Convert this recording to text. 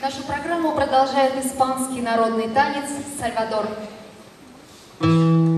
Нашу программу продолжает испанский народный танец «Сальвадор». Thank